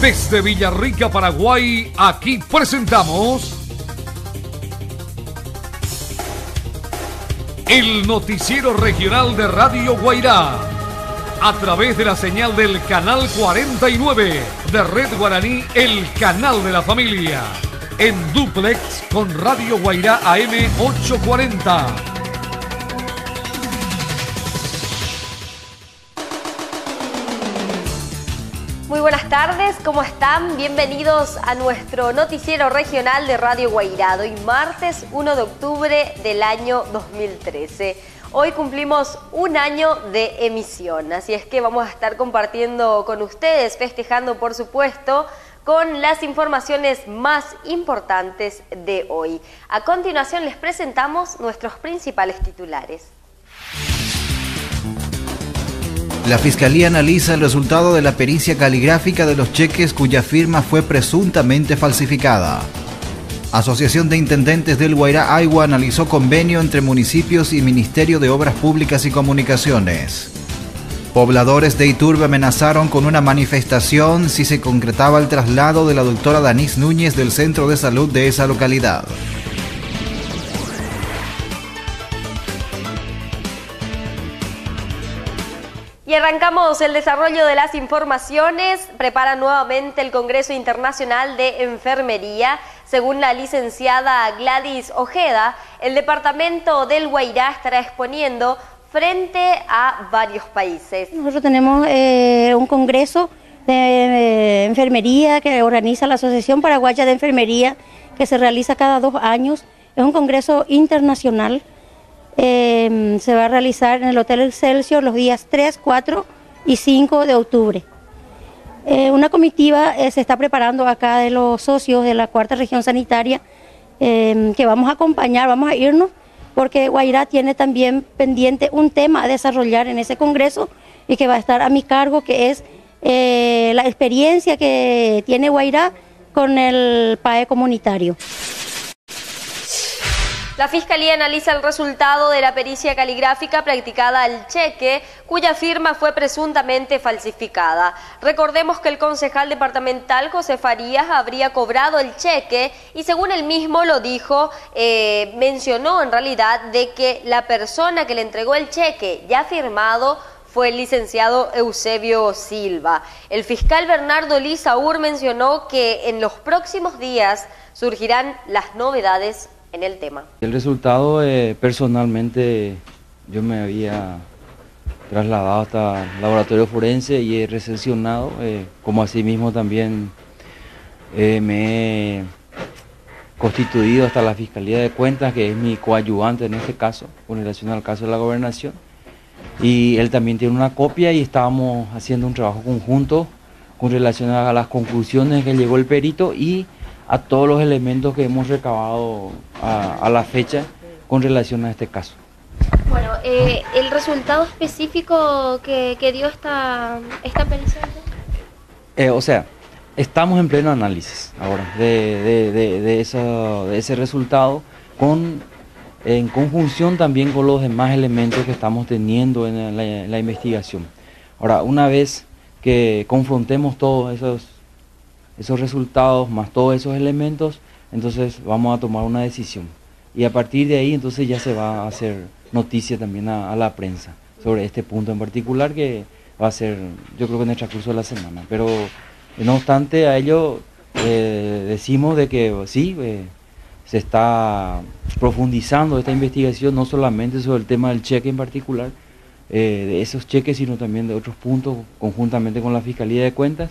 Desde Villarrica, Paraguay, aquí presentamos el noticiero regional de Radio Guairá, a través de la señal del canal 49 de Red Guaraní, el canal de la familia, en duplex con Radio Guairá AM 840 tardes, ¿cómo están? Bienvenidos a nuestro noticiero regional de Radio Guairado, hoy martes 1 de octubre del año 2013. Hoy cumplimos un año de emisión, así es que vamos a estar compartiendo con ustedes, festejando por supuesto, con las informaciones más importantes de hoy. A continuación les presentamos nuestros principales titulares. La Fiscalía analiza el resultado de la pericia caligráfica de los cheques cuya firma fue presuntamente falsificada. Asociación de Intendentes del Guairá Aigua analizó convenio entre municipios y Ministerio de Obras Públicas y Comunicaciones. Pobladores de Iturbe amenazaron con una manifestación si se concretaba el traslado de la doctora Danis Núñez del centro de salud de esa localidad. Arrancamos el desarrollo de las informaciones. Prepara nuevamente el Congreso Internacional de Enfermería. Según la licenciada Gladys Ojeda, el departamento del Guairá estará exponiendo frente a varios países. Nosotros tenemos eh, un congreso de enfermería que organiza la Asociación Paraguaya de Enfermería, que se realiza cada dos años. Es un congreso internacional Em, se va a realizar en el Hotel Excelsior los días 3, 4 y 5 de octubre. Eh, una comitiva eh, se está preparando acá de los socios de la cuarta región sanitaria em, que vamos a acompañar, vamos a irnos porque Guairá tiene también pendiente un tema a desarrollar en ese congreso y que va a estar a mi cargo, que es eh, la experiencia que tiene Guairá con el PAE comunitario. La Fiscalía analiza el resultado de la pericia caligráfica practicada al cheque, cuya firma fue presuntamente falsificada. Recordemos que el concejal departamental José Farías habría cobrado el cheque y según él mismo lo dijo, eh, mencionó en realidad de que la persona que le entregó el cheque ya firmado fue el licenciado Eusebio Silva. El fiscal Bernardo Lizaur mencionó que en los próximos días surgirán las novedades en el tema. El resultado, eh, personalmente, yo me había trasladado hasta el laboratorio forense y he recepcionado, eh, como asimismo también eh, me he constituido hasta la Fiscalía de Cuentas, que es mi coayudante en este caso, con relación al caso de la gobernación. Y él también tiene una copia y estábamos haciendo un trabajo conjunto con relación a las conclusiones que llegó el perito y a todos los elementos que hemos recabado a, la fecha con relación a este caso. Bueno, eh, el resultado específico que, dio esta, esta pericia. Eh, o sea, estamos en pleno análisis ahora de, de, ese resultado con, en conjunción también con los demás elementos que estamos teniendo en la investigación. Ahora, una vez que confrontemos todos esos esos resultados más todos esos elementos, entonces vamos a tomar una decisión. Y a partir de ahí entonces ya se va a hacer noticia también a, la prensa sobre este punto en particular que va a ser, yo creo que en el transcurso de la semana. Pero no obstante a ello eh, decimos de que sí, eh, se está profundizando esta investigación no solamente sobre el tema del cheque en particular, eh, de esos cheques, sino también de otros puntos conjuntamente con la Fiscalía de Cuentas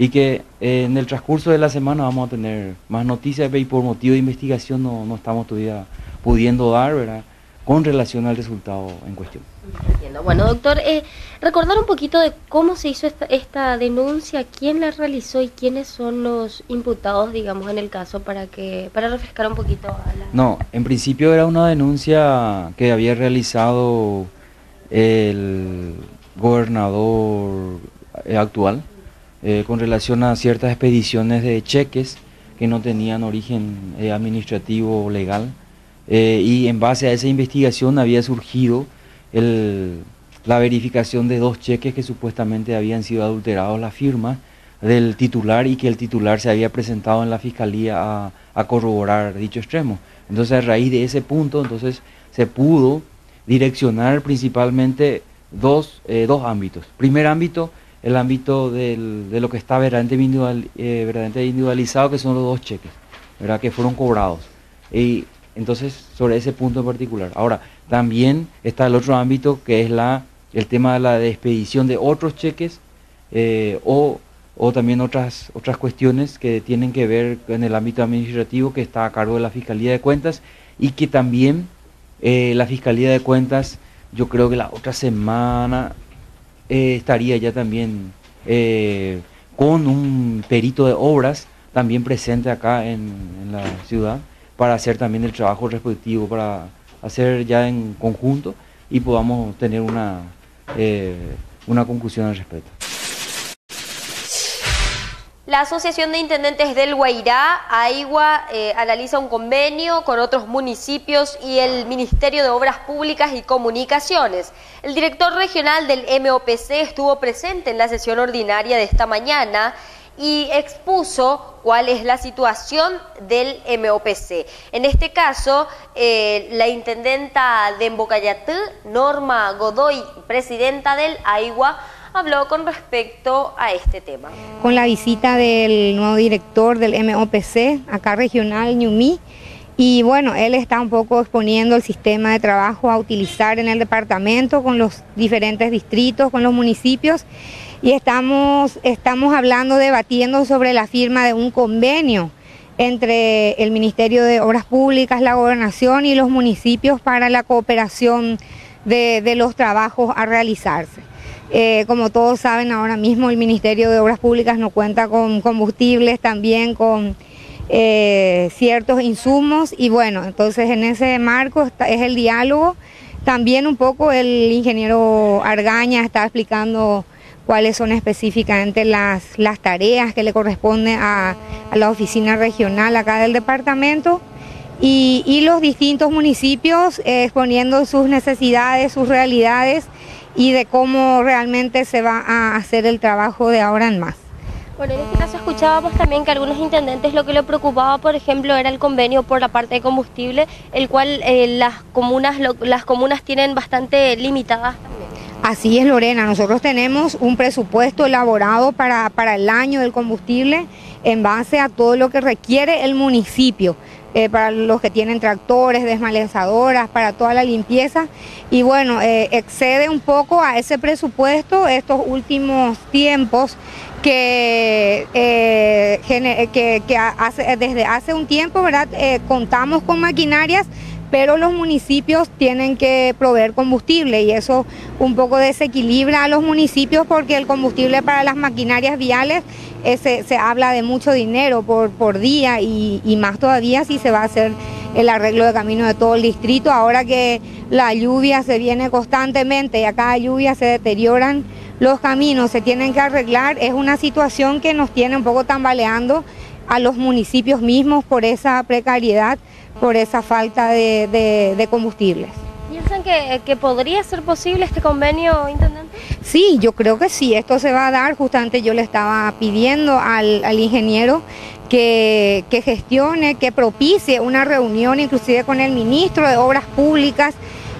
y que eh, en el transcurso de la semana vamos a tener más noticias y por motivo de investigación no, no estamos todavía pudiendo dar, ¿verdad? con relación al resultado en cuestión. Entiendo. Bueno, doctor, eh, recordar un poquito de cómo se hizo esta, esta, denuncia, quién la realizó y quiénes son los imputados, digamos, en el caso, para que para refrescar un poquito a la... No, en principio era una denuncia que había realizado el gobernador eh, actual, eh, con relación a ciertas expediciones de cheques que no tenían origen eh, administrativo o legal. Eh, y en base a esa investigación había surgido el, la verificación de dos cheques que supuestamente habían sido adulterados la firma del titular y que el titular se había presentado en la fiscalía a, corroborar dicho extremo. Entonces a raíz de ese punto entonces se pudo direccionar principalmente dos, dos ámbitos. Primer ámbito, el ámbito de lo que está verdaderamente, eh, verdaderamente individualizado, que son los dos cheques, ¿verdad? que fueron cobrados. Y entonces, sobre ese punto en particular. Ahora, también está el otro ámbito que es la, el tema de la expedición de otros cheques eh, o, o, también otras, otras cuestiones que tienen que ver en el ámbito administrativo que está a cargo de la Fiscalía de Cuentas y que también eh, la Fiscalía de Cuentas, yo creo que la otra semana eh, estaría ya también con un perito de obras también presente acá en la ciudad para hacer también el trabajo respectivo, para hacer ya en conjunto y podamos tener una, eh, una conclusión al respecto. La Asociación de Intendentes del Guairá, AIGUA, eh, analiza un convenio con otros municipios y el Ministerio de Obras Públicas y Comunicaciones. El director regional del MOPC estuvo presente en la sesión ordinaria de esta mañana y expuso cuál es la situación del MOPC. En este caso, eh, la intendenta de Embocayatú, Norma Godoy, presidenta del AIGUA, habló con respecto a este tema. Con la visita del nuevo director del MOPC, acá regional, Ñumí, y bueno, él está un poco exponiendo el sistema de trabajo a utilizar en el departamento con los diferentes distritos, con los municipios y estamos, estamos hablando, debatiendo sobre la firma de un convenio entre el Ministerio de Obras Públicas, la Gobernación y los municipios para la cooperación de, los trabajos a realizarse. Eh, como todos saben, ahora mismo el Ministerio de Obras Públicas no cuenta con combustibles, también con eh, ciertos insumos y bueno, entonces en ese marco es el diálogo. También un poco el ingeniero Argaña está explicando cuáles son específicamente las, tareas que le corresponden a, la oficina regional acá del departamento y, los distintos municipios eh, exponiendo sus necesidades, sus realidades y de cómo realmente se va a hacer el trabajo de ahora en más. Bueno, en este caso escuchábamos también que algunos intendentes lo que le preocupaba, por ejemplo, era el convenio por la parte de combustible, el cual eh, las, comunas, las comunas tienen bastante limitadas Así es, Lorena. Nosotros tenemos un presupuesto elaborado para, para el año del combustible en base a todo lo que requiere el municipio. Eh, para los que tienen tractores, desmalezadoras, para toda la limpieza. Y bueno, eh, excede un poco a ese presupuesto estos últimos tiempos que, eh, desde hace un tiempo ¿verdad? contamos con maquinarias pero los municipios tienen que proveer combustible y eso un poco desequilibra a los municipios porque el combustible para las maquinarias viales se habla de mucho dinero por, por día y, y, más todavía si se va a hacer el arreglo de camino de todo el distrito. Ahora que la lluvia se viene constantemente y a cada lluvia se deterioran los caminos, se tienen que arreglar, es una situación que nos tiene un poco tambaleando a los municipios mismos por esa precariedad por esa falta de, de, combustibles. ¿Piensan que, podría ser posible este convenio, Intendente? Sí, yo creo que sí, esto se va a dar, justamente yo le estaba pidiendo al, ingeniero que, gestione, que propicie una reunión inclusive con el ministro de Obras Públicas,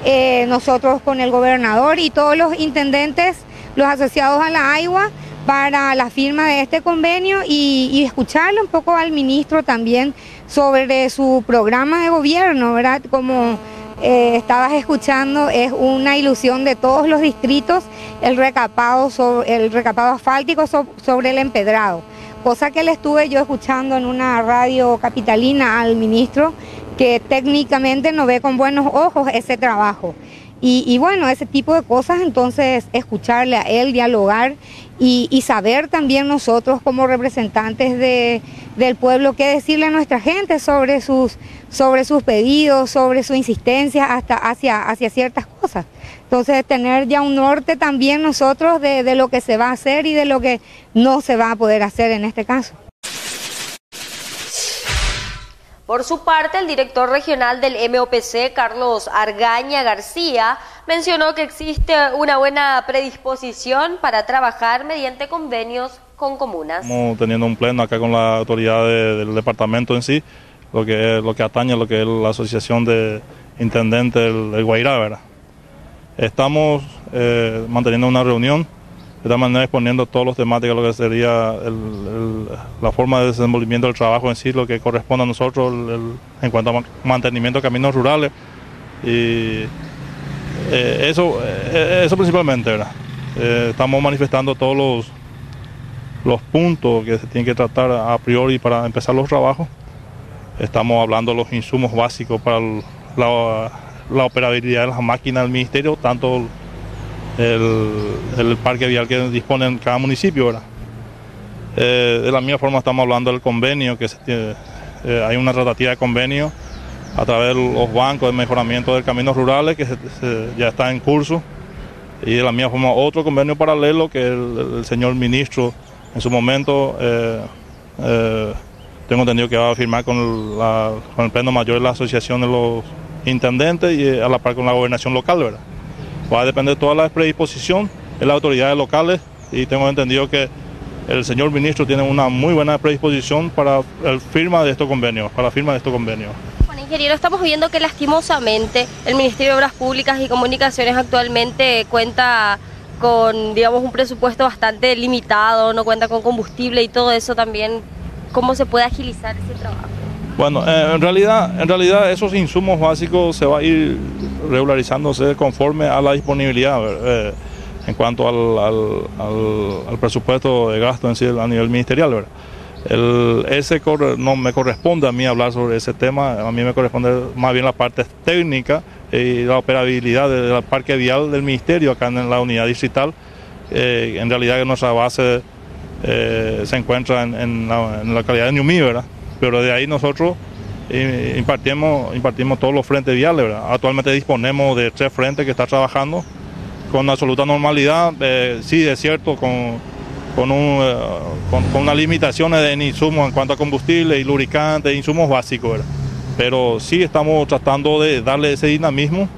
eh, nosotros con el gobernador y todos los intendentes, los asociados a la AIGUA, para la firma de este convenio y, y escucharle un poco al ministro también sobre su programa de gobierno, ¿verdad? Como eh, estabas escuchando, es una ilusión de todos los distritos el recapado, sobre, el recapado asfáltico sobre el empedrado, cosa que le estuve yo escuchando en una radio capitalina al ministro que técnicamente no ve con buenos ojos ese trabajo. Y, bueno, ese tipo de cosas, entonces escucharle a él, dialogar y, saber también nosotros como representantes de, del pueblo qué decirle a nuestra gente sobre sus, sobre sus pedidos, sobre su insistencia hasta hacia, hacia ciertas cosas. Entonces tener ya un norte también nosotros de, de lo que se va a hacer y de lo que no se va a poder hacer en este caso. Por su parte, el director regional del MOPC, Carlos Argaña García, mencionó que existe una buena predisposición para trabajar mediante convenios con comunas. Estamos teniendo un pleno acá con la autoridad del departamento en sí, lo que, es, lo que atañe lo que es la asociación de intendentes del, Guairá, ¿verdad? Estamos eh, manteniendo una reunión de esta manera exponiendo todos los temáticas, lo que sería la forma de desenvolvimiento del trabajo en sí, lo que corresponde a nosotros en cuanto a mantenimiento de caminos rurales. Y eh, eso, eh, eso principalmente, ¿verdad? Eh, estamos manifestando todos los, los puntos que se tienen que tratar a priori para empezar los trabajos. Estamos hablando de los insumos básicos para la, la operabilidad de las máquinas del ministerio, tanto el, parque vial que dispone en cada municipio. ¿verdad? Eh, de la misma forma estamos hablando del convenio, que eh, hay una tratativa de convenio a través de los bancos de mejoramiento de caminos rurales que ya está en curso. Y de la misma forma otro convenio paralelo que el, señor ministro en su momento eh, tengo entendido que va a firmar con, con el pleno mayor de la asociación de los intendentes y a la par con la gobernación local, ¿verdad? Va a depender de toda la predisposición de las autoridades locales y tengo entendido que el señor ministro tiene una muy buena predisposición para la firma de estos convenios, para la firma de estos convenios. Bueno, ingeniero, estamos viendo que lastimosamente el Ministerio de Obras Públicas y Comunicaciones actualmente cuenta con, digamos, un presupuesto bastante limitado, no cuenta con combustible y todo eso también. ¿Cómo se puede agilizar ese trabajo? Bueno, eh, en realidad, en realidad esos insumos básicos se va a ir regularizándose conforme a la disponibilidad eh, en cuanto al, presupuesto de gasto en sí a nivel ministerial. ¿verdad? Ese no me corresponde a mí hablar sobre ese tema, a mí me corresponde más bien la parte técnica y la operabilidad del parque vial del ministerio acá en la unidad distrital. Eh, en realidad nuestra base se encuentra en, la, en, localidad de Ñumí, ¿verdad? Pero de ahí nosotros impartimos, impartimos todos los frentes viales. Actualmente disponemos de tres frentes que están trabajando con absoluta normalidad. Eh, sí, es cierto, con, con, un, eh, con, unas limitaciones de insumos en cuanto a combustible y lubricantes, insumos básicos. Pero sí estamos tratando de darle ese dinamismo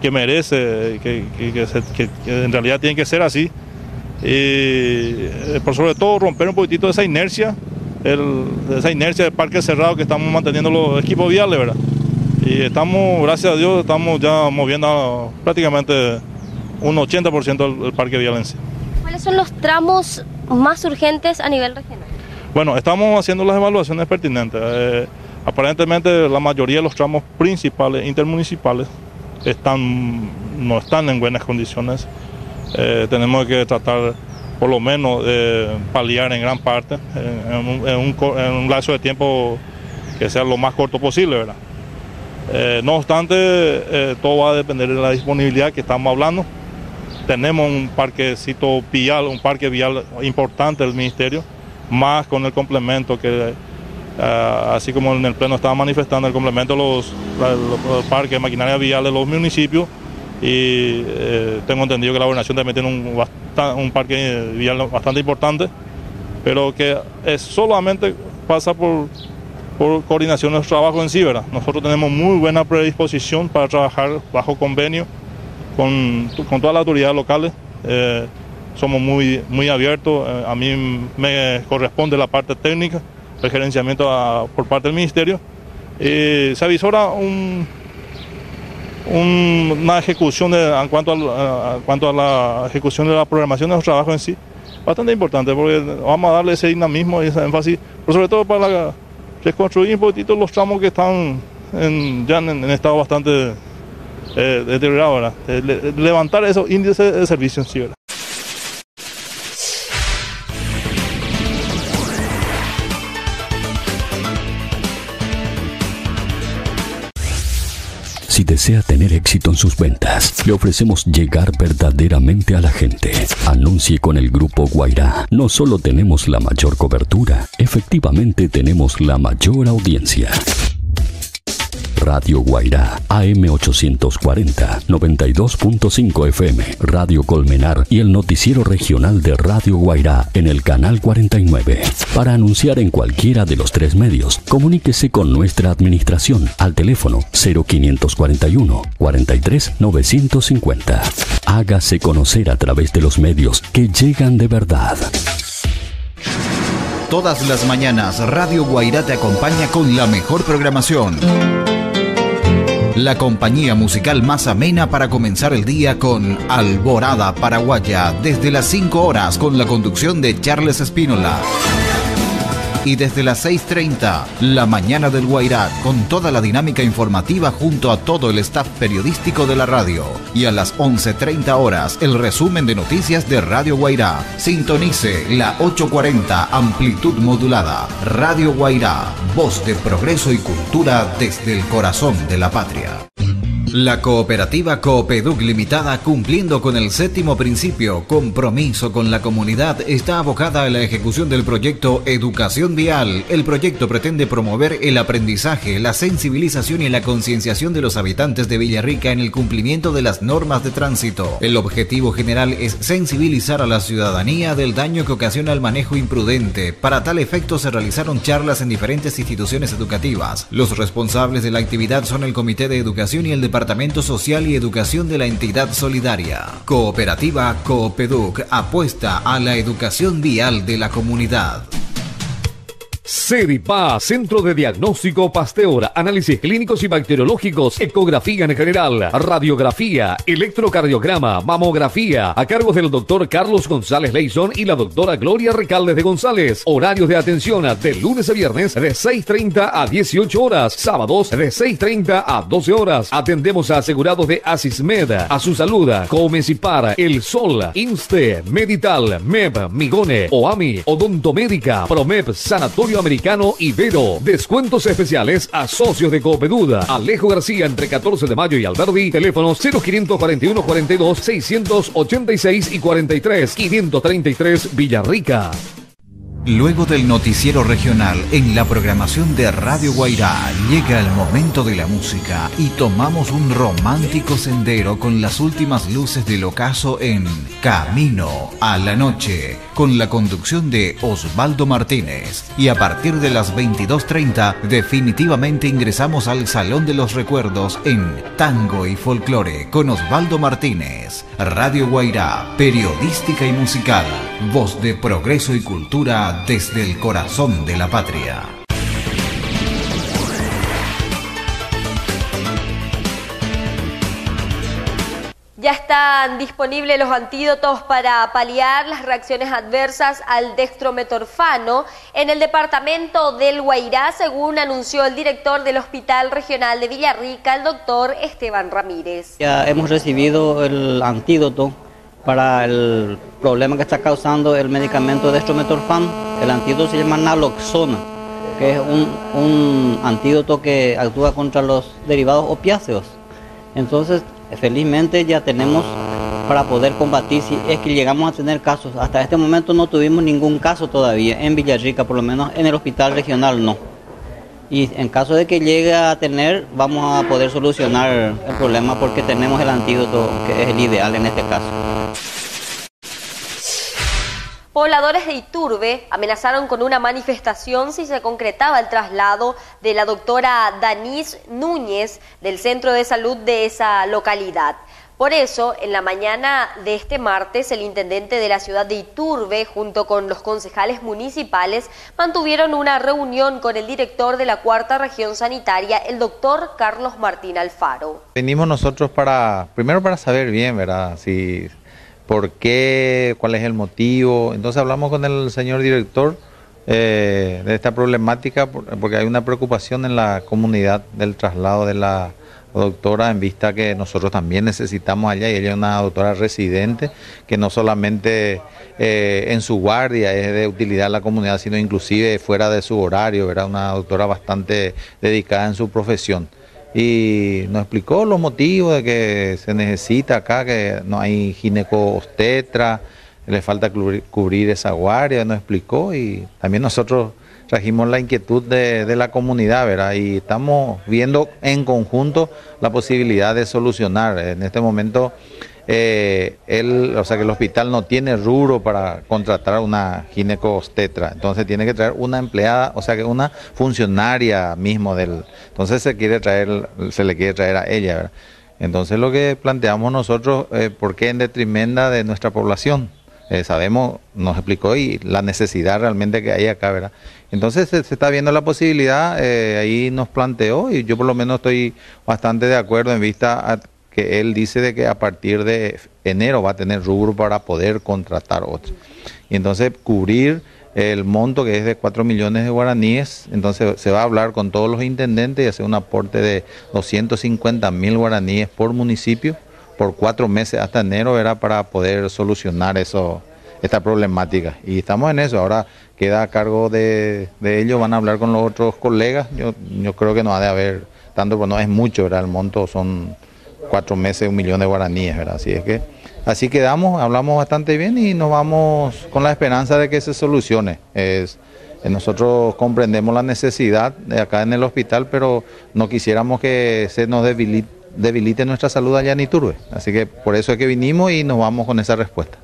que merece, que, que, en realidad tiene que ser así. Y eh, por sobre todo romper un poquitito esa inercia el, esa inercia del parque cerrado que estamos manteniendo los equipos viales, ¿verdad? Y estamos, gracias a Dios, estamos ya moviendo prácticamente un 80% del, parque vial en sí. ¿Cuáles son los tramos más urgentes a nivel regional? Bueno, estamos haciendo las evaluaciones pertinentes. Eh, aparentemente la mayoría de los tramos principales intermunicipales están, no están en buenas condiciones. Eh, tenemos que tratar por lo menos eh, paliar en gran parte, en, un, lazo de tiempo que sea lo más corto posible, ¿verdad? Eh, no obstante, eh, todo va a depender de la disponibilidad que estamos hablando. Tenemos un parquecito vial, un parque vial importante del Ministerio, más con el complemento que, así como en el pleno estaba manifestando, el complemento de los, los parques de maquinaria vial de los municipios, y tengo entendido que la gobernación también tiene un un parque vial bastante importante, pero que es solamente pasa por, por coordinación de nuestro trabajo en sí, Nosotros tenemos muy buena predisposición para trabajar bajo convenio con, con todas las autoridades locales. Eh, somos muy, muy abiertos, eh, a mí me corresponde la parte técnica, el gerenciamiento por parte del ministerio. se avisora un, una ejecución en, cuanto a, cuanto a la ejecución de la programación de los trabajos en sí, bastante importante, porque vamos a darle ese dinamismo y ese énfasis, pero sobre todo para reconstruir un poquito los tramos que están ya en, estado bastante eh, deteriorado, levantar esos índices de servicio en sí. Si desea tener éxito en sus ventas, le ofrecemos llegar verdaderamente a la gente. Anuncie con el Grupo Guairá. No solo tenemos la mayor cobertura, efectivamente tenemos la mayor audiencia. Radio Guairá, AM840, 92.5 FM, Radio Colmenar y el noticiero regional de Radio Guairá en el canal 49. Para anunciar en cualquiera de los tres medios, comuníquese con nuestra administración al teléfono 0541 43 950. Hágase conocer a través de los medios que llegan de verdad. Todas las mañanas Radio Guairá te acompaña con la mejor programación. La compañía musical más amena para comenzar el día con Alborada Paraguaya desde las 5 horas con la conducción de Charles Espínola y desde las 6.30, la mañana del Guairá, con toda la dinámica informativa junto a todo el staff periodístico de la radio. Y a las 11.30 horas, el resumen de noticias de Radio Guairá. Sintonice la 840 amplitud modulada. Radio Guairá, voz de progreso y cultura desde el corazón de la patria. La cooperativa Coopeduc Limitada, cumpliendo con el séptimo principio, compromiso con la comunidad, está abocada a la ejecución del proyecto Educación Vial. El proyecto pretende promover el aprendizaje, la sensibilización y la concienciación de los habitantes de Villarrica en el cumplimiento de las normas de tránsito. El objetivo general es sensibilizar a la ciudadanía del daño que ocasiona el manejo imprudente. Para tal efecto se realizaron charlas en diferentes instituciones educativas. Los responsables de la actividad son el Comité de Educación y el Departamento Departamento Social y Educación de la entidad solidaria. Cooperativa Coopeduc apuesta a la educación vial de la comunidad. CEDIPA, Centro de Diagnóstico Pasteur, Análisis Clínicos y Bacteriológicos, Ecografía en general, Radiografía, Electrocardiograma, Mamografía, a cargo del doctor Carlos González Leison y la doctora Gloria Recaldes de González. Horarios de atención de lunes a viernes de 6.30 a 18 horas, sábados de 6.30 a 12 horas. Atendemos a asegurados de Asismed, a su salud, Comecipar, El Sol, Inste, Medital, MEB, Migone, OAMI, Odontomédica, Promep, Sanatorio Americano Ibero. Descuentos especiales a socios de Coopeduda. Alejo García entre 14 de mayo y Alberdi. Teléfonos 0541 42 686 y 43 533 Villarrica. Luego del noticiero regional en la programación de Radio Guairá llega el momento de la música y tomamos un romántico sendero con las últimas luces del ocaso en Camino a la Noche con la conducción de Osvaldo Martínez. Y a partir de las 22.30 definitivamente ingresamos al Salón de los Recuerdos en Tango y Folclore con Osvaldo Martínez. Radio Guairá, periodística y musical, voz de progreso y cultura desde el corazón de la patria. Ya están disponibles los antídotos para paliar las reacciones adversas al dextrometorfano en el departamento del Guairá, según anunció el director del Hospital Regional de Villarrica, el doctor Esteban Ramírez. Ya hemos recibido el antídoto para el problema que está causando el medicamento dextrometorfano. El antídoto se llama naloxona, que es un, un antídoto que actúa contra los derivados opiáceos. Entonces, felizmente ya tenemos para poder combatir si es que llegamos a tener casos. Hasta este momento no tuvimos ningún caso todavía en Villarrica, por lo menos en el hospital regional no. Y en caso de que llegue a tener, vamos a poder solucionar el problema porque tenemos el antídoto que es el ideal en este caso. Pobladores de Iturbe amenazaron con una manifestación si se concretaba el traslado de la doctora Danis Núñez del centro de salud de esa localidad. Por eso, en la mañana de este martes, el intendente de la ciudad de Iturbe, junto con los concejales municipales, mantuvieron una reunión con el director de la cuarta región sanitaria, el doctor Carlos Martín Alfaro. Venimos nosotros para, primero para saber bien, ¿verdad? Si por qué, cuál es el motivo. Entonces hablamos con el señor director eh, de esta problemática porque hay una preocupación en la comunidad del traslado de la doctora en vista que nosotros también necesitamos allá y ella es una doctora residente que no solamente eh, en su guardia es de utilidad a la comunidad sino inclusive fuera de su horario, era una doctora bastante dedicada en su profesión y nos explicó los motivos de que se necesita acá, que no hay gineco-obstetra, le falta cubrir, esa guardia, nos explicó y también nosotros trajimos la inquietud de, de, la comunidad, ¿verdad? Y estamos viendo en conjunto la posibilidad de solucionar. En este momento, eh, el, o sea que el hospital no tiene rubro para contratar una ginecostetra, entonces tiene que traer una empleada, o sea que una funcionaria mismo del, entonces se quiere traer, se le quiere traer a ella, ¿verdad? Entonces lo que planteamos nosotros, eh, ¿por qué en detrimento de nuestra población? Eh, sabemos, nos explicó y la necesidad realmente que hay acá, ¿verdad? Entonces se, se está viendo la posibilidad, eh, ahí nos planteó y yo por lo menos estoy bastante de acuerdo en vista a que él dice de que a partir de enero va a tener rubro para poder contratar otros. Y entonces cubrir el monto que es de 4 millones de guaraníes, entonces se va a hablar con todos los intendentes y hacer un aporte de 250 mil guaraníes por municipio por cuatro meses hasta enero era para poder solucionar eso, esta problemática. Y estamos en eso, ahora queda a cargo de, ellos, van a hablar con los otros colegas, yo, yo creo que no ha de haber tanto, pues no es mucho, ¿verdad? el monto son cuatro meses, un millón de guaraníes, ¿verdad? así es que así quedamos, hablamos bastante bien y nos vamos con la esperanza de que se solucione. Es, nosotros comprendemos la necesidad de acá en el hospital, pero no quisiéramos que se nos debilite, debilite nuestra salud allá en Iturbe. Así que por eso es que vinimos y nos vamos con esa respuesta.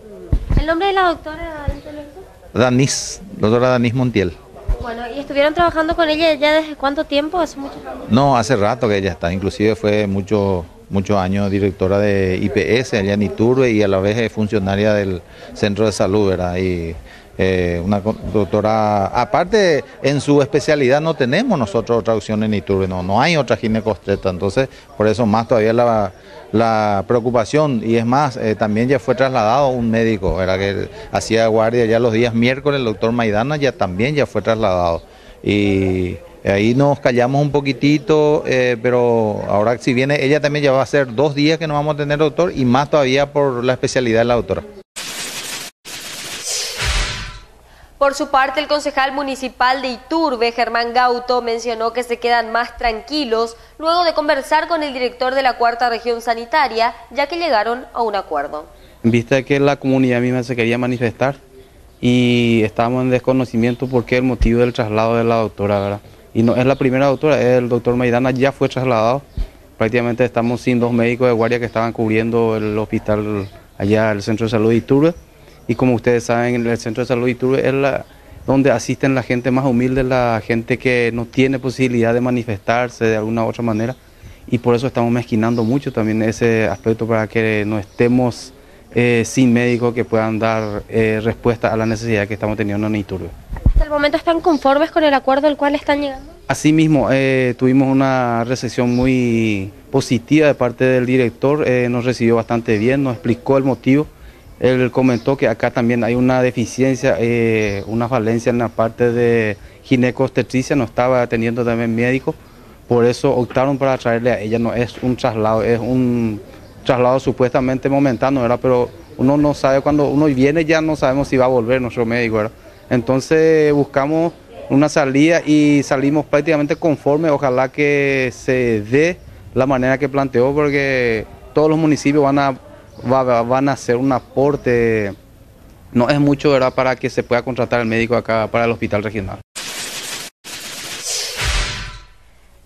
¿El nombre de la doctora? Danis, doctora Danis Montiel. Bueno, ¿y estuvieron trabajando con ella ya desde cuánto tiempo? ¿Hace mucho tiempo? No, hace rato que ella está, inclusive fue mucho, muchos años directora de IPS allá en Iturbe y a la vez es funcionaria del centro de salud, ¿verdad? Y eh, una doctora, aparte en su especialidad no tenemos nosotros otra opción en Iturbe, no, no hay otra ginecostreta, entonces por eso más todavía la, la preocupación y es más, eh, también ya fue trasladado un médico, era que hacía guardia ya los días miércoles, el doctor Maidana ya también ya fue trasladado y ahí nos callamos un poquitito, eh, pero ahora si viene, ella también ya va a ser dos días que no vamos a tener doctor y más todavía por la especialidad de la doctora. Por su parte, el concejal municipal de Iturbe, Germán Gauto, mencionó que se quedan más tranquilos luego de conversar con el director de la cuarta región sanitaria, ya que llegaron a un acuerdo. En vista de que la comunidad misma se quería manifestar y estábamos en desconocimiento por qué el motivo del traslado de la doctora, ¿verdad? Y no es la primera doctora, el doctor Maidana ya fue trasladado. Prácticamente estamos sin dos médicos de guardia que estaban cubriendo el hospital allá, el centro de salud de Iturbe y como ustedes saben, el Centro de Salud Iturbe es la, donde asisten la gente más humilde, la gente que no tiene posibilidad de manifestarse de alguna u otra manera. Y por eso estamos mezquinando mucho también ese aspecto para que no estemos eh, sin médicos que puedan dar eh, respuesta a la necesidad que estamos teniendo en Iturbe. ¿Hasta el momento están conformes con el acuerdo al cual están llegando? Asimismo, eh, tuvimos una recepción muy positiva de parte del director, eh, nos recibió bastante bien, nos explicó el motivo él comentó que acá también hay una deficiencia, eh, una falencia en la parte de ginecostetricia, no estaba teniendo también médico, por eso optaron para traerle a ella, no es un traslado, es un traslado supuestamente momentáneo, ¿verdad? pero uno no sabe cuando uno viene ya no sabemos si va a volver nuestro médico, ¿verdad? entonces buscamos una salida y salimos prácticamente conforme, ojalá que se dé la manera que planteó, porque todos los municipios van a va, van a hacer un aporte, no es mucho, ¿verdad?, para que se pueda contratar el médico acá para el hospital regional.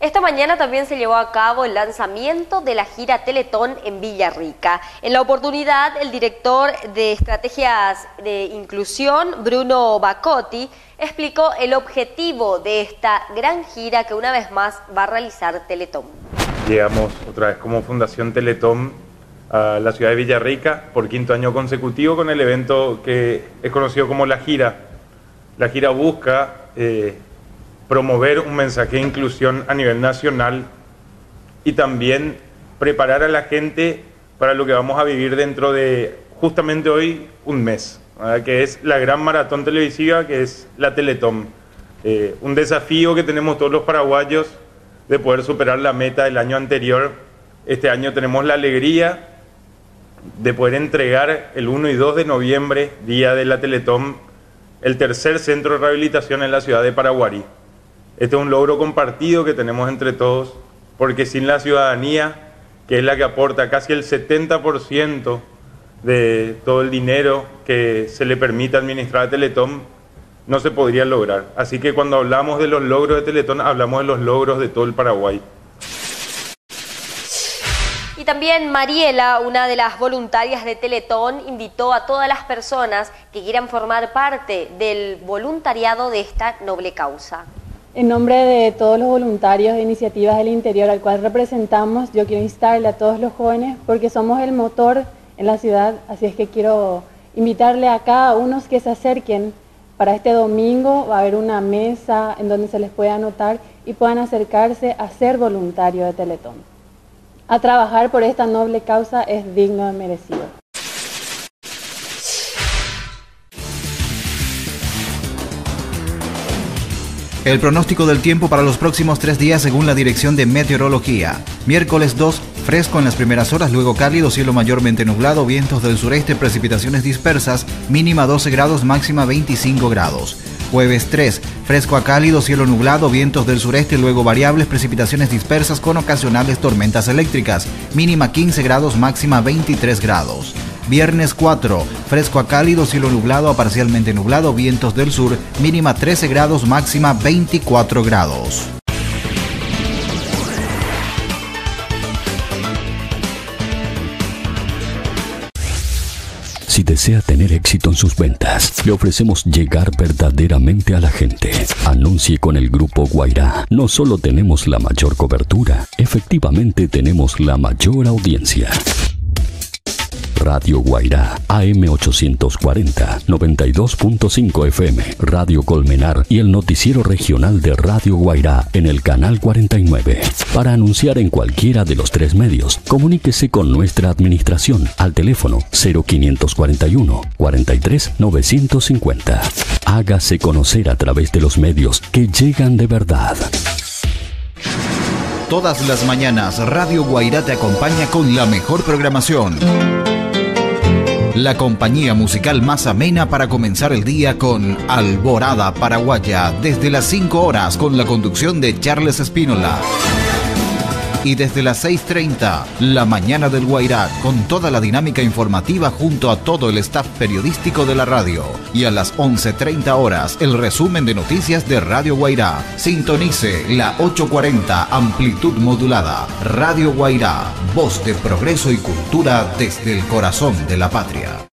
Esta mañana también se llevó a cabo el lanzamiento de la gira Teletón en Villarrica. En la oportunidad, el director de Estrategias de Inclusión, Bruno Bacotti, explicó el objetivo de esta gran gira que una vez más va a realizar Teletón. Llegamos otra vez como Fundación Teletón a la ciudad de Villarrica por quinto año consecutivo con el evento que es conocido como La Gira. La Gira busca eh, promover un mensaje de inclusión a nivel nacional y también preparar a la gente para lo que vamos a vivir dentro de justamente hoy un mes, que es la gran maratón televisiva que es la Teletón. Eh, un desafío que tenemos todos los paraguayos de poder superar la meta del año anterior. Este año tenemos la alegría de poder entregar el 1 y 2 de noviembre, día de la Teletón, el tercer centro de rehabilitación en la ciudad de Paraguarí. Este es un logro compartido que tenemos entre todos, porque sin la ciudadanía, que es la que aporta casi el 70% de todo el dinero que se le permite administrar a Teletón, no se podría lograr. Así que cuando hablamos de los logros de Teletón, hablamos de los logros de todo el Paraguay. Y también Mariela, una de las voluntarias de Teletón, invitó a todas las personas que quieran formar parte del voluntariado de esta noble causa. En nombre de todos los voluntarios de Iniciativas del Interior al cual representamos, yo quiero instarle a todos los jóvenes porque somos el motor en la ciudad, así es que quiero invitarle a cada uno que se acerquen. Para este domingo va a haber una mesa en donde se les pueda anotar y puedan acercarse a ser voluntario de Teletón a trabajar por esta noble causa es digno de merecido. El pronóstico del tiempo para los próximos tres días según la Dirección de Meteorología. Miércoles 2, fresco en las primeras horas, luego cálido, cielo mayormente nublado, vientos del sureste, precipitaciones dispersas, mínima 12 grados, máxima 25 grados. Jueves 3, fresco a cálido, cielo nublado, vientos del sureste, luego variables, precipitaciones dispersas con ocasionales tormentas eléctricas, mínima 15 grados, máxima 23 grados. Viernes 4, fresco a cálido, cielo nublado a parcialmente nublado, vientos del sur, mínima 13 grados, máxima 24 grados. Si desea tener éxito en sus ventas, le ofrecemos llegar verdaderamente a la gente. Anuncie con el Grupo Guairá. No solo tenemos la mayor cobertura, efectivamente tenemos la mayor audiencia. Radio Guairá, AM840, 92.5 FM, Radio Colmenar y el noticiero regional de Radio Guairá en el canal 49. Para anunciar en cualquiera de los tres medios, comuníquese con nuestra administración al teléfono 0541 43 950. Hágase conocer a través de los medios que llegan de verdad. Todas las mañanas Radio Guairá te acompaña con la mejor programación la compañía musical más amena para comenzar el día con Alborada Paraguaya, desde las 5 horas con la conducción de Charles Espínola. Y desde las 6.30, la mañana del Guairá, con toda la dinámica informativa junto a todo el staff periodístico de la radio. Y a las 11.30 horas, el resumen de noticias de Radio Guairá. Sintonice la 840 amplitud modulada. Radio Guairá, voz de progreso y cultura desde el corazón de la patria.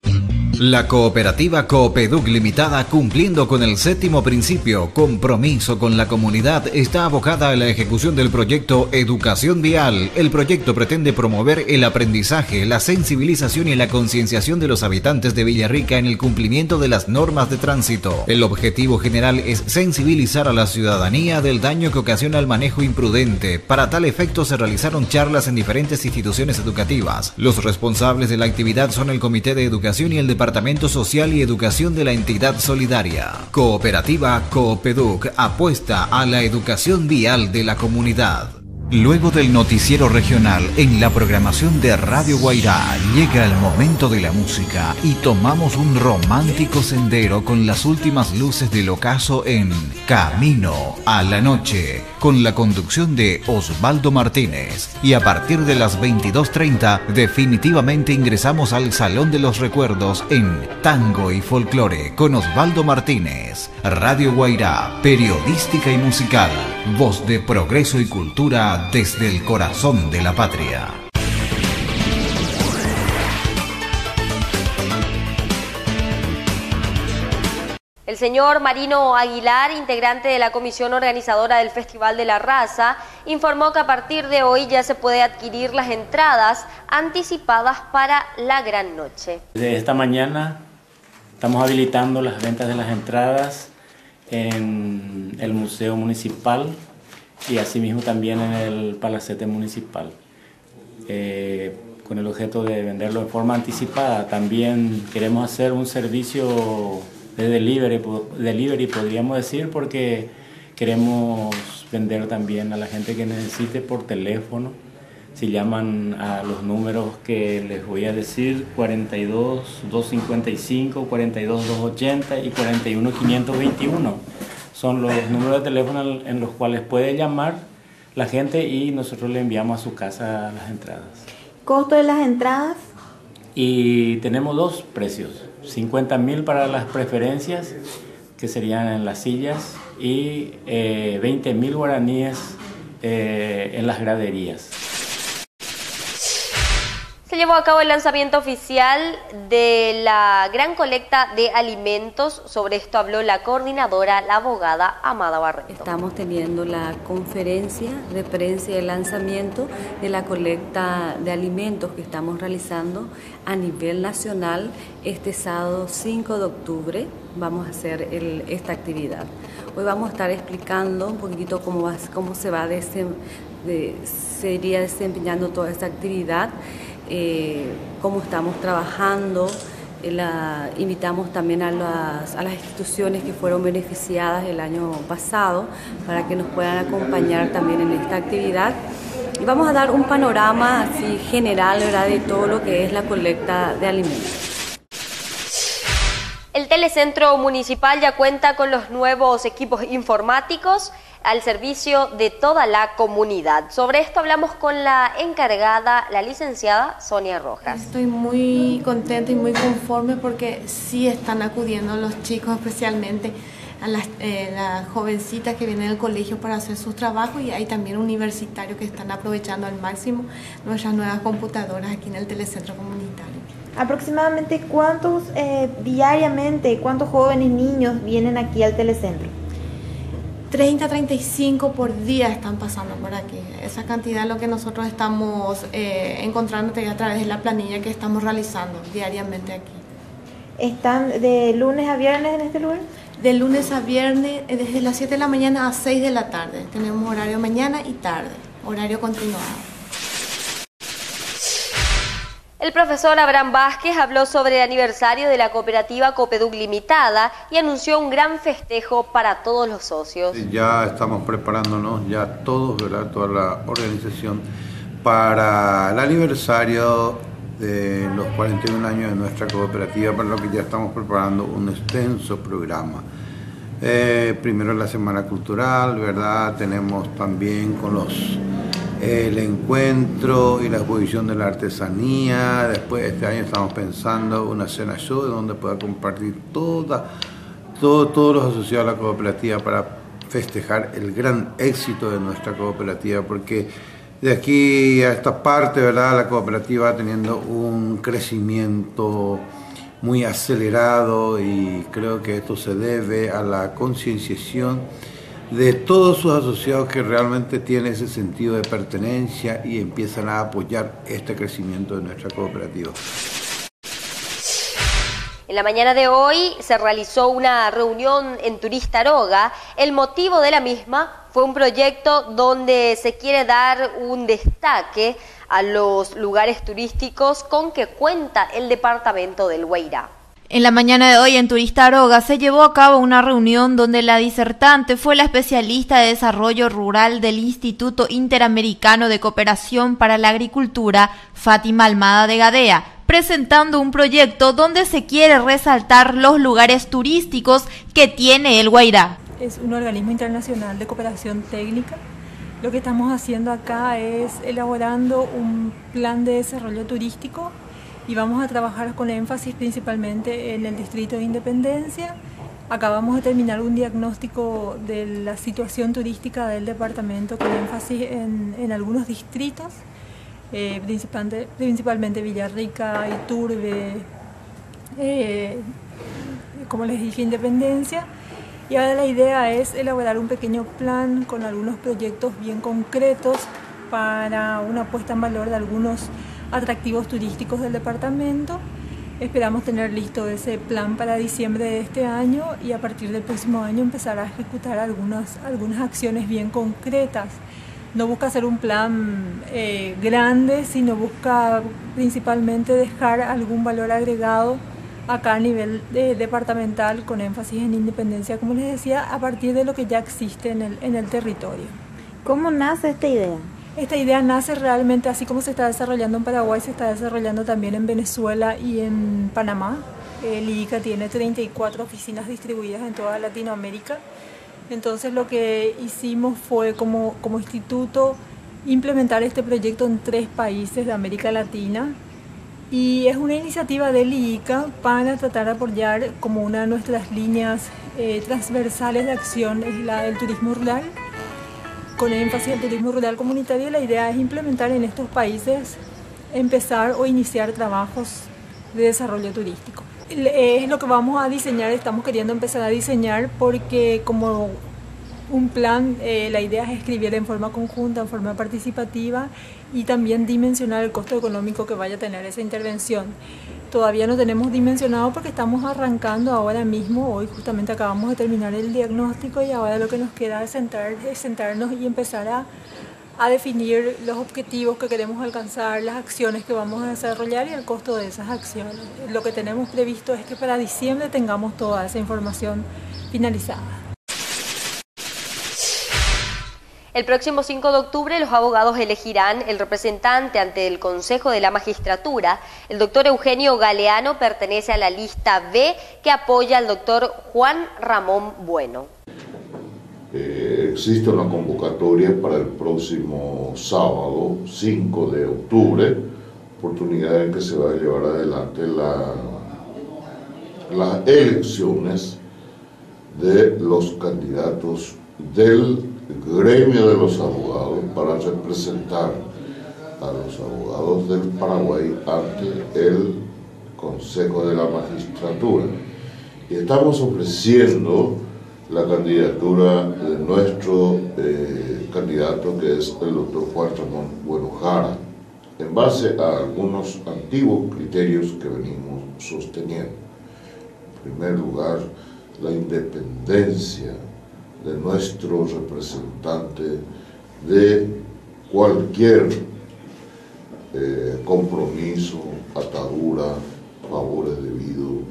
La cooperativa Coopeduc Limitada, cumpliendo con el séptimo principio, compromiso con la comunidad, está abocada a la ejecución del proyecto Educación Vial. El proyecto pretende promover el aprendizaje, la sensibilización y la concienciación de los habitantes de Villarrica en el cumplimiento de las normas de tránsito. El objetivo general es sensibilizar a la ciudadanía del daño que ocasiona el manejo imprudente. Para tal efecto se realizaron charlas en diferentes instituciones educativas. Los responsables de la actividad son el Comité de Educación y el Departamento Departamento Social y Educación de la entidad solidaria. Cooperativa Coopeduc apuesta a la educación vial de la comunidad. Luego del noticiero regional en la programación de Radio Guairá llega el momento de la música y tomamos un romántico sendero con las últimas luces del ocaso en Camino a la Noche con la conducción de Osvaldo Martínez. Y a partir de las 22.30 definitivamente ingresamos al Salón de los Recuerdos en Tango y Folclore con Osvaldo Martínez. Radio Guairá, periodística y musical, voz de progreso y cultura desde el corazón de la patria. El señor Marino Aguilar, integrante de la comisión organizadora del Festival de la Raza, informó que a partir de hoy ya se puede adquirir las entradas anticipadas para la gran noche. Desde esta mañana estamos habilitando las ventas de las entradas en el Museo Municipal y asimismo también en el Palacete Municipal. Eh, con el objeto de venderlo de forma anticipada. También queremos hacer un servicio de delivery, delivery podríamos decir, porque queremos vender también a la gente que necesite por teléfono. Si llaman a los números que les voy a decir, 42 255, 42 280 y 41 521. Son los números de teléfono en los cuales puede llamar la gente y nosotros le enviamos a su casa las entradas. ¿Costo de las entradas? Y tenemos dos precios. 50 mil para las preferencias que serían en las sillas, y eh, 20.000 guaraníes eh, en las graderías. Llevó a cabo el lanzamiento oficial de la gran colecta de alimentos. Sobre esto habló la coordinadora, la abogada Amada Barreto. Estamos teniendo la conferencia de prensa y el lanzamiento de la colecta de alimentos que estamos realizando a nivel nacional este sábado 5 de octubre. Vamos a hacer esta actividad. Hoy vamos a estar explicando un poquito cómo, cómo se va de, se iría desempeñando toda esta actividad eh, cómo estamos trabajando. Eh, invitamos también a las, a las, instituciones que fueron beneficiadas el año pasado para que nos puedan acompañar también en esta actividad. Y vamos a dar un panorama así general ¿verdad? de todo lo que es la colecta de alimentos. El telecentro municipal ya cuenta con los nuevos equipos informáticos al servicio de toda la comunidad. Sobre esto hablamos con la encargada, la licenciada Sonia Rojas. Estoy muy contenta y muy conforme porque sí están acudiendo los chicos especialmente a las, eh, jovencitas que vienen del colegio para hacer sus trabajos y hay también universitarios que están aprovechando al máximo nuestras nuevas computadoras aquí en el telecentro comunitario. Aproximadamente cuántos eh, diariamente, cuántos jóvenes niños vienen aquí al telecentro? 30, 35 por día están pasando por aquí. Esa cantidad es lo que nosotros estamos eh, encontrando a través de la planilla que estamos realizando diariamente aquí. ¿Están de lunes a viernes en este lugar? De lunes a viernes, eh, desde las 7 de la mañana a 6 de la tarde. Tenemos horario mañana y tarde, horario continuado. El profesor Abraham Vázquez habló sobre el aniversario de la cooperativa Copeduc Limitada y anunció un gran festejo para todos los socios. Ya estamos preparándonos, ya todos, ¿verdad? toda la organización, para el aniversario de los 41 años de nuestra cooperativa, para lo que ya estamos preparando un extenso programa. Eh, primero la Semana Cultural, ¿verdad? Tenemos también con los el encuentro y la exposición de la artesanía. Después este año estamos pensando una cena show donde pueda compartir toda, todo, todos los asociados a la cooperativa para festejar el gran éxito de nuestra cooperativa, porque de aquí a esta parte, ¿verdad? La cooperativa va teniendo un crecimiento muy acelerado y creo que esto se debe a la concienciación de todos sus asociados que realmente tienen ese sentido de pertenencia y empiezan a apoyar este crecimiento de nuestra cooperativa. En la mañana de hoy se realizó una reunión en Turista Aroga. El motivo de la misma fue un proyecto donde se quiere dar un destaque a los lugares turísticos con que cuenta el departamento del Hueira. En la mañana de hoy en Turista Aroga se llevó a cabo una reunión donde la disertante fue la especialista de desarrollo rural del Instituto Interamericano de Cooperación para la Agricultura, Fátima Almada de Gadea, presentando un proyecto donde se quiere resaltar los lugares turísticos que tiene el Guairá. Es un organismo internacional de cooperación técnica. Lo que estamos haciendo acá es elaborando un plan de desarrollo turístico y vamos a trabajar con énfasis principalmente en el Distrito de Independencia. Acabamos de terminar un diagnóstico de la situación turística del departamento con énfasis en, algunos distritos, eh, principalmente, Villarrica, Iturbe, eh, como les dije, Independencia. Y ahora la idea es elaborar un pequeño plan con algunos proyectos bien concretos para una puesta en valor de algunos atractivos turísticos del departamento. Esperamos tener listo ese plan para diciembre de este año y a partir del próximo año empezar a ejecutar algunas, algunas acciones bien concretas. No busca hacer un plan eh, grande, sino busca principalmente dejar algún valor agregado acá a nivel departamental con énfasis en independencia, como les decía, a partir de lo que ya existe en el, en el territorio. ¿Cómo nace esta idea? Esta idea nace realmente así como se está desarrollando en Paraguay, se está desarrollando también en Venezuela y en Panamá. El IICA tiene 34 oficinas distribuidas en toda Latinoamérica. Entonces lo que hicimos fue como, como instituto implementar este proyecto en tres países de América Latina y es una iniciativa del IICA para tratar de apoyar como una de nuestras líneas eh, transversales de acción es la del turismo rural, con énfasis al turismo rural comunitario. La idea es implementar en estos países, empezar o iniciar trabajos de desarrollo turístico. Es lo que vamos a diseñar, estamos queriendo empezar a diseñar porque como un plan, eh, la idea es escribir en forma conjunta, en forma participativa y también dimensionar el costo económico que vaya a tener esa intervención. Todavía no tenemos dimensionado porque estamos arrancando ahora mismo, hoy justamente acabamos de terminar el diagnóstico y ahora lo que nos queda es, sentar, es sentarnos y empezar a, a definir los objetivos que queremos alcanzar, las acciones que vamos a desarrollar y el costo de esas acciones. Lo que tenemos previsto es que para diciembre tengamos toda esa información finalizada. El próximo 5 de octubre los abogados elegirán el representante ante el Consejo de la Magistratura. El doctor Eugenio Galeano pertenece a la lista B que apoya al doctor Juan Ramón Bueno. Eh, existe una convocatoria para el próximo sábado, 5 de octubre, oportunidad en que se va a llevar adelante la, las elecciones de los candidatos del gremio de los abogados para representar a los abogados del Paraguay ante el Consejo de la Magistratura. Y estamos ofreciendo la candidatura de nuestro eh, candidato que es el doctor Juan Ramón Buenojara, en base a algunos antiguos criterios que venimos sosteniendo. En primer lugar, la independencia de nuestro representante de cualquier eh, compromiso, atadura, favores debido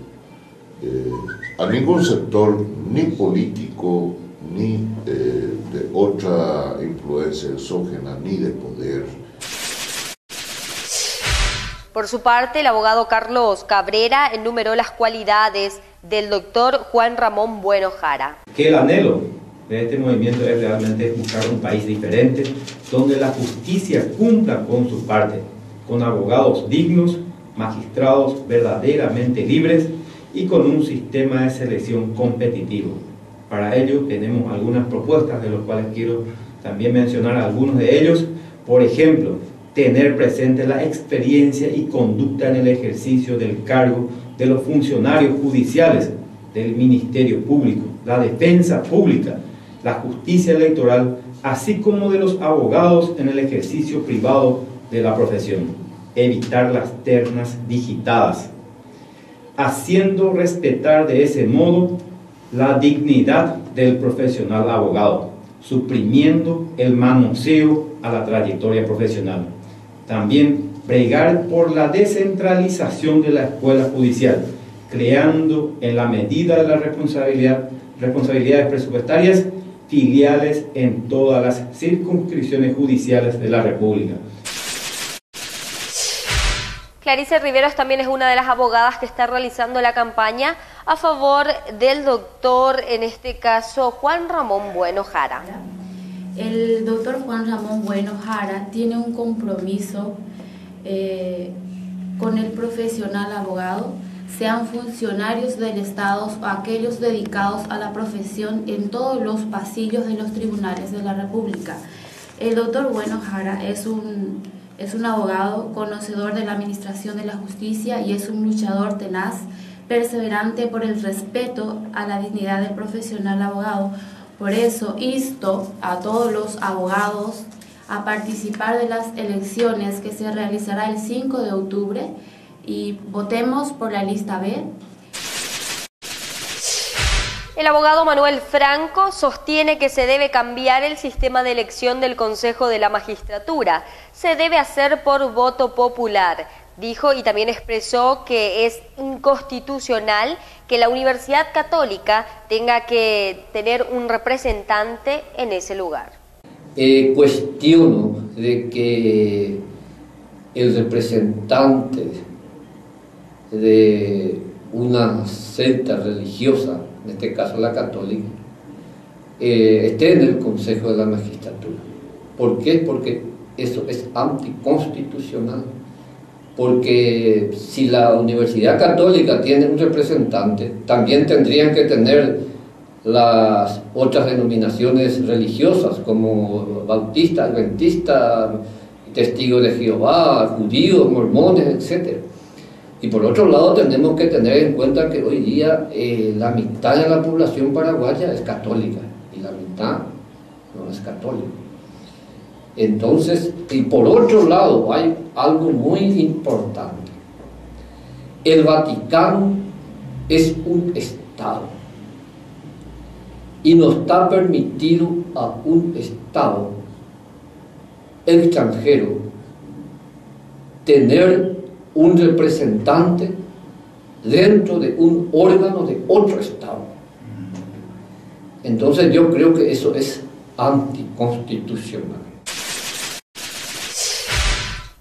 eh, a ningún sector, ni político, ni eh, de otra influencia exógena, ni de poder. Por su parte, el abogado Carlos Cabrera enumeró las cualidades del doctor Juan Ramón Bueno Jara. Que el anhelo de este movimiento es realmente buscar un país diferente, donde la justicia cumpla con su parte, con abogados dignos, magistrados verdaderamente libres y con un sistema de selección competitivo. Para ello tenemos algunas propuestas, de las cuales quiero también mencionar algunos de ellos. Por ejemplo, tener presente la experiencia y conducta en el ejercicio del cargo de los funcionarios judiciales, del Ministerio Público, la defensa pública, la justicia electoral, así como de los abogados en el ejercicio privado de la profesión. Evitar las ternas digitadas, haciendo respetar de ese modo la dignidad del profesional abogado, suprimiendo el manoseo a la trayectoria profesional. También bregar por la descentralización de la escuela judicial, creando en la medida de la responsabilidad, responsabilidades presupuestarias filiales en todas las circunscripciones judiciales de la República. Clarice Riveros también es una de las abogadas que está realizando la campaña a favor del doctor, en este caso Juan Ramón Bueno Jara. El doctor Juan Ramón Bueno Jara tiene un compromiso eh, con el profesional abogado sean funcionarios del Estado o aquellos dedicados a la profesión en todos los pasillos de los tribunales de la República. El doctor Bueno Jara es un, es un abogado conocedor de la administración de la justicia y es un luchador tenaz, perseverante por el respeto a la dignidad del profesional abogado. Por eso insto a todos los abogados a participar de las elecciones que se realizará el 5 de octubre y votemos por la lista B. El abogado Manuel Franco sostiene que se debe cambiar el sistema de elección del Consejo de la Magistratura. Se debe hacer por voto popular. Dijo y también expresó que es inconstitucional que la Universidad Católica tenga que tener un representante en ese lugar. Eh, cuestiono de que el representante de una secta religiosa, en este caso la católica, eh, esté en el Consejo de la Magistratura. ¿Por qué? Porque eso es anticonstitucional. porque si la Universidad Católica tiene un representante, también tendrían que tener las otras denominaciones religiosas como bautista, adventista, testigo de Jehová, judíos, mormones, etc. Y por otro lado tenemos que tener en cuenta que hoy día eh, la mitad de la población paraguaya es católica y la mitad no es católica. Entonces, y por otro lado, hay algo muy importante. El Vaticano es un Estado y no está permitido a un Estado extranjero tener un representante dentro de un órgano de otro Estado. Entonces yo creo que eso es anticonstitucional.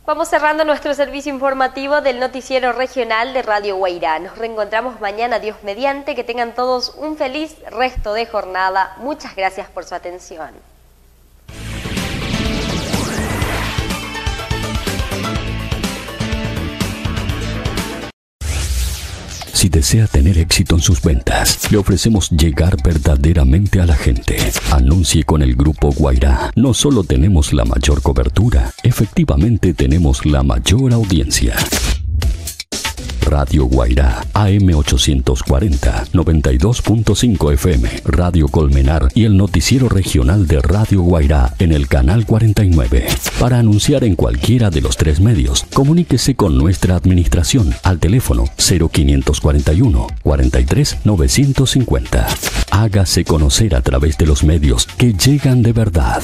Vamos cerrando nuestro servicio informativo del noticiero regional de Radio Guairá. Nos reencontramos mañana, Dios mediante. Que tengan todos un feliz resto de jornada. Muchas gracias por su atención. Si desea tener éxito en sus ventas, le ofrecemos llegar verdaderamente a la gente. Anuncie con el Grupo Guairá. No solo tenemos la mayor cobertura, efectivamente tenemos la mayor audiencia. Radio Guairá, AM840, 92.5 FM, Radio Colmenar y el noticiero regional de Radio Guairá en el canal 49. Para anunciar en cualquiera de los tres medios, comuníquese con nuestra administración al teléfono 0541 43 950. Hágase conocer a través de los medios que llegan de verdad.